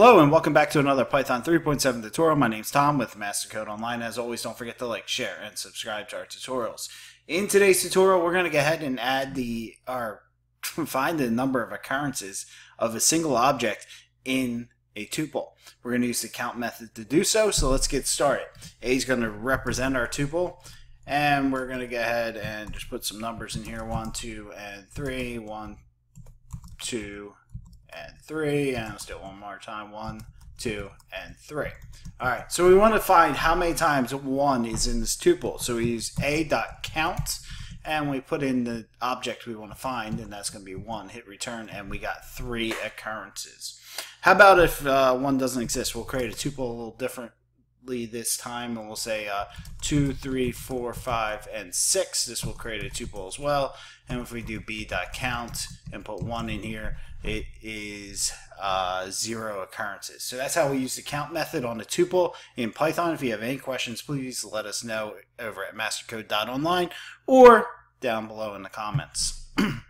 Hello and welcome back to another Python 3.7 tutorial. My name's Tom with MasterCode Online. As always, don't forget to like, share, and subscribe to our tutorials. In today's tutorial, we're going to go ahead and add the, or find the number of occurrences of a single object in a tuple. We're going to use the count method to do so, so let's get started. A is going to represent our tuple, and we're going to go ahead and just put some numbers in here, 1, 2, and 3, 1, 2, and 3, and let's do it one more time, 1, 2, and 3. Alright, so we want to find how many times 1 is in this tuple. So we use a.count, and we put in the object we want to find, and that's going to be 1, hit return, and we got 3 occurrences. How about if uh, 1 doesn't exist? We'll create a tuple a little differently this time, and we'll say uh, 2, 3, 4, 5, and 6. This will create a tuple as well. And if we do b.count and put 1 in here, it is uh, zero occurrences. So that's how we use the count method on the tuple in Python. If you have any questions, please let us know over at mastercode.online or down below in the comments.